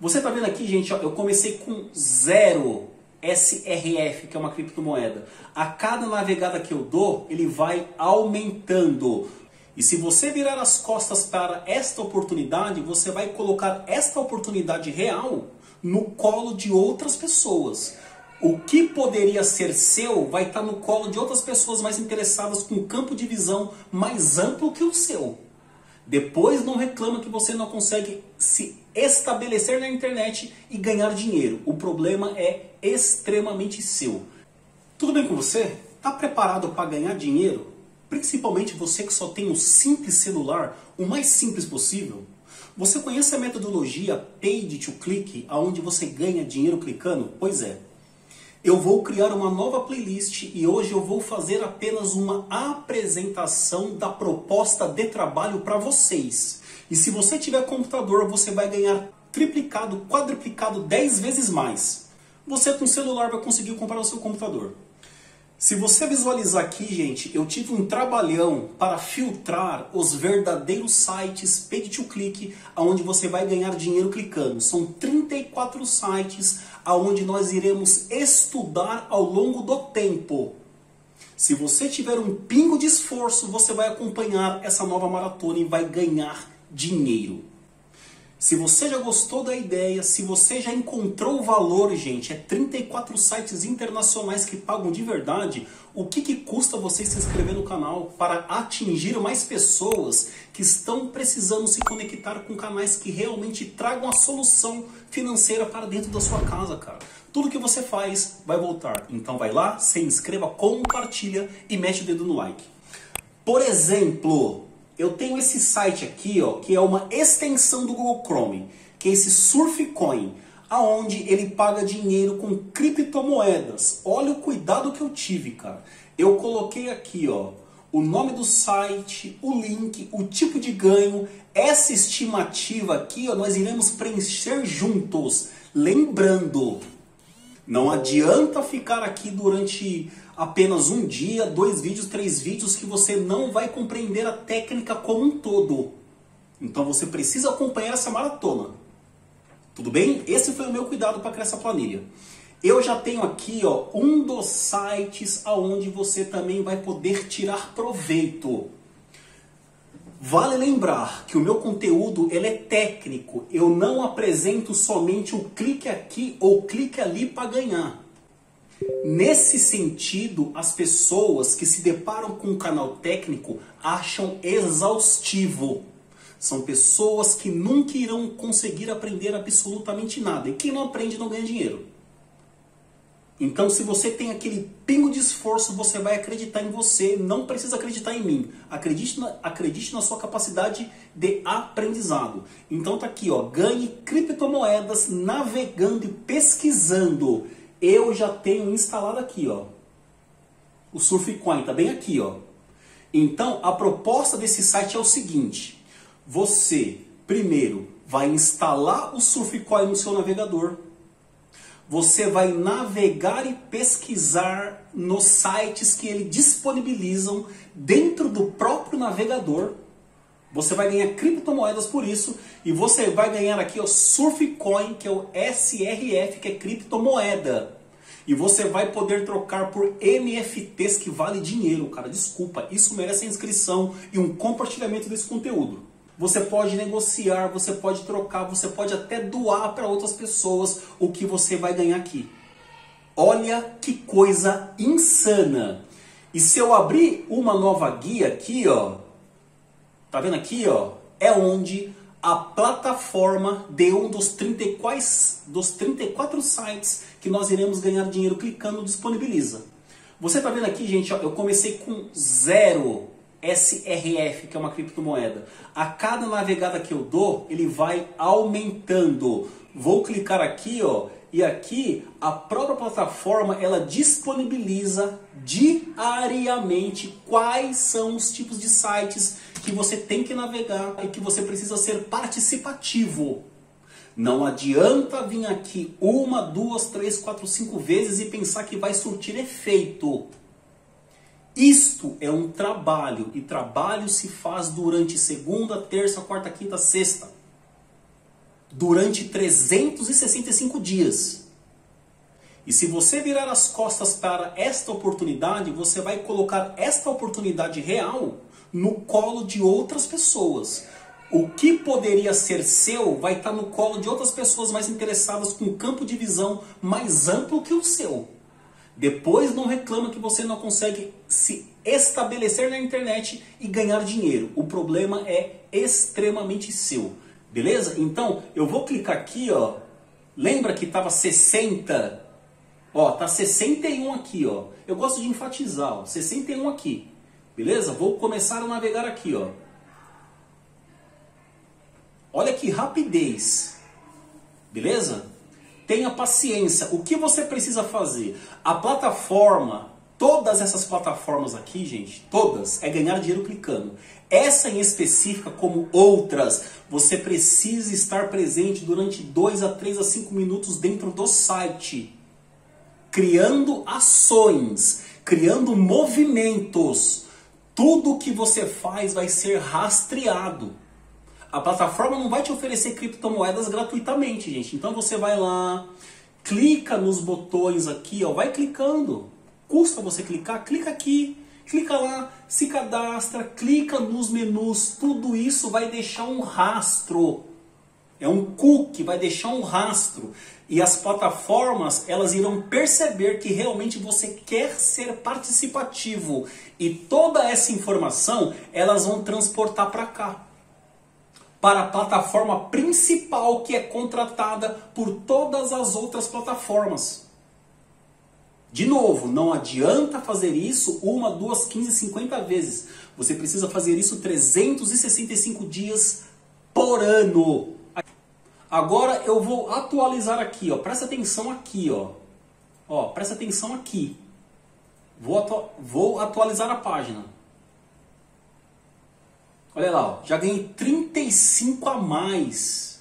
Você tá vendo aqui, gente, ó, eu comecei com zero SRF, que é uma criptomoeda. A cada navegada que eu dou, ele vai aumentando. E se você virar as costas para esta oportunidade, você vai colocar esta oportunidade real no colo de outras pessoas. O que poderia ser seu vai estar no colo de outras pessoas mais interessadas com um campo de visão mais amplo que o seu. Depois não reclama que você não consegue se estabelecer na internet e ganhar dinheiro. O problema é extremamente seu. Tudo bem com você? Está preparado para ganhar dinheiro? Principalmente você que só tem um simples celular, o mais simples possível? Você conhece a metodologia Paid to Click, aonde você ganha dinheiro clicando? Pois é. Eu vou criar uma nova playlist e hoje eu vou fazer apenas uma apresentação da proposta de trabalho para vocês. E se você tiver computador, você vai ganhar triplicado, quadruplicado, 10 vezes mais. Você com celular vai conseguir comprar o seu computador. Se você visualizar aqui, gente, eu tive um trabalhão para filtrar os verdadeiros sites pay to click, aonde você vai ganhar dinheiro clicando. São 34 sites aonde nós iremos estudar ao longo do tempo. Se você tiver um pingo de esforço, você vai acompanhar essa nova maratona e vai ganhar dinheiro. Se você já gostou da ideia, se você já encontrou o valor, gente, é 34 sites internacionais que pagam de verdade, o que, que custa você se inscrever no canal para atingir mais pessoas que estão precisando se conectar com canais que realmente tragam a solução financeira para dentro da sua casa, cara? Tudo que você faz vai voltar. Então vai lá, se inscreva, compartilha e mexe o dedo no like. Por exemplo, eu tenho esse site aqui, ó, que é uma extensão do Google Chrome, que é esse Surfcoin, aonde ele paga dinheiro com criptomoedas. Olha o cuidado que eu tive, cara. Eu coloquei aqui, ó, o nome do site, o link, o tipo de ganho, essa estimativa aqui, ó, nós iremos preencher juntos. Lembrando, não adianta ficar aqui durante apenas um dia, dois vídeos, três vídeos que você não vai compreender a técnica como um todo. Então você precisa acompanhar essa maratona. Tudo bem? Esse foi o meu cuidado para criar essa planilha. Eu já tenho aqui ó, um dos sites aonde você também vai poder tirar proveito. Vale lembrar que o meu conteúdo ele é técnico. Eu não apresento somente o clique aqui ou clique ali para ganhar. Nesse sentido, as pessoas que se deparam com um canal técnico acham exaustivo. São pessoas que nunca irão conseguir aprender absolutamente nada. E quem não aprende não ganha dinheiro. Então, se você tem aquele pingo de esforço, você vai acreditar em você, não precisa acreditar em mim. Acredite na, acredite na sua capacidade de aprendizado. Então tá aqui, ó, ganhe criptomoedas navegando e pesquisando eu já tenho instalado aqui, ó. O Surfcoin está bem aqui, ó. Então, a proposta desse site é o seguinte: você primeiro vai instalar o Surfcoin no seu navegador. Você vai navegar e pesquisar nos sites que ele disponibilizam dentro do próprio navegador. Você vai ganhar criptomoedas por isso e você vai ganhar aqui o Surfcoin, que é o SRF, que é criptomoeda. E você vai poder trocar por NFTs que vale dinheiro, cara. Desculpa, isso merece inscrição e um compartilhamento desse conteúdo. Você pode negociar, você pode trocar, você pode até doar para outras pessoas o que você vai ganhar aqui. Olha que coisa insana! E se eu abrir uma nova guia aqui, ó, Tá vendo aqui, ó? É onde a plataforma de um dos 34, dos 34 sites que nós iremos ganhar dinheiro clicando disponibiliza. Você tá vendo aqui, gente, ó, eu comecei com zero SRF, que é uma criptomoeda. A cada navegada que eu dou, ele vai aumentando. Vou clicar aqui, ó, e aqui a própria plataforma ela disponibiliza diariamente quais são os tipos de sites que você tem que navegar e que você precisa ser participativo. Não adianta vir aqui uma, duas, três, quatro, cinco vezes e pensar que vai surtir efeito. Isto é um trabalho e trabalho se faz durante segunda, terça, quarta, quinta, sexta. durante 365 dias. E se você virar as costas para esta oportunidade, você vai colocar esta oportunidade real no colo de outras pessoas. O que poderia ser seu vai estar no colo de outras pessoas mais interessadas com um campo de visão mais amplo que o seu. Depois não reclama que você não consegue se estabelecer na internet e ganhar dinheiro. O problema é extremamente seu. Beleza? Então, eu vou clicar aqui, ó. Lembra que estava 60? Ó, tá 61 aqui, ó. Eu gosto de enfatizar, ó, 61 aqui. Beleza? Vou começar a navegar aqui, ó. Olha que rapidez. Beleza? Tenha paciência. O que você precisa fazer? A plataforma, todas essas plataformas aqui, gente, todas, é ganhar dinheiro clicando. Essa em específica, como outras, você precisa estar presente durante 2 a 3 a 5 minutos dentro do site. Criando ações, criando movimentos. Tudo que você faz vai ser rastreado. A plataforma não vai te oferecer criptomoedas gratuitamente, gente. Então você vai lá, clica nos botões aqui, ó, vai clicando. Custa você clicar? Clica aqui, clica lá, se cadastra, clica nos menus. Tudo isso vai deixar um rastro. É um cookie, vai deixar um rastro. E as plataformas, elas irão perceber que realmente você quer ser participativo. E toda essa informação, elas vão transportar para cá para a plataforma principal que é contratada por todas as outras plataformas. De novo, não adianta fazer isso uma, duas, quinze, cinquenta vezes. Você precisa fazer isso 365 dias por ano. Agora eu vou atualizar aqui, ó. Presta atenção aqui, ó. Ó, presta atenção aqui. Vou, atu vou atualizar a página. Olha lá, ó, já ganhei 35 a mais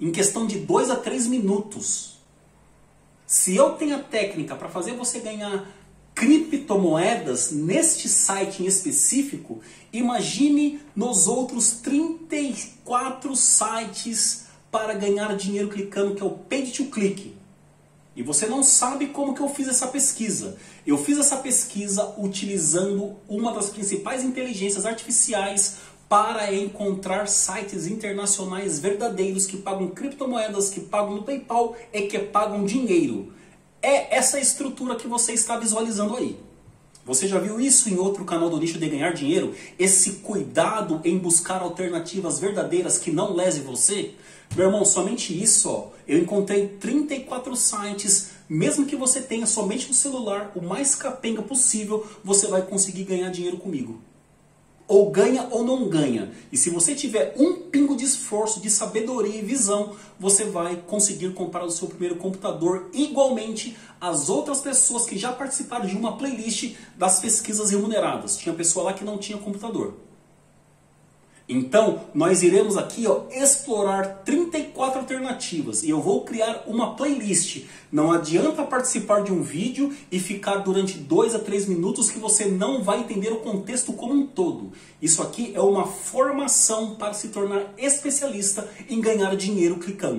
em questão de 2 a 3 minutos. Se eu tenho a técnica para fazer você ganhar criptomoedas neste site em específico, imagine nos outros 34 sites para ganhar dinheiro clicando, que é o Paid to Click. E você não sabe como que eu fiz essa pesquisa. Eu fiz essa pesquisa utilizando uma das principais inteligências artificiais para encontrar sites internacionais verdadeiros que pagam criptomoedas, que pagam no PayPal e que pagam dinheiro. É essa estrutura que você está visualizando aí. Você já viu isso em outro canal do nicho de ganhar dinheiro? Esse cuidado em buscar alternativas verdadeiras que não lese você? Meu irmão, somente isso, ó, eu encontrei 34 sites, mesmo que você tenha somente no celular, o mais capenga possível, você vai conseguir ganhar dinheiro comigo ou ganha ou não ganha. E se você tiver um pingo de esforço, de sabedoria e visão, você vai conseguir comprar o seu primeiro computador igualmente às outras pessoas que já participaram de uma playlist das pesquisas remuneradas. Tinha pessoa lá que não tinha computador. Então, nós iremos aqui ó, explorar 34 alternativas e eu vou criar uma playlist. Não adianta participar de um vídeo e ficar durante 2 a 3 minutos que você não vai entender o contexto como um todo. Isso aqui é uma formação para se tornar especialista em ganhar dinheiro clicando.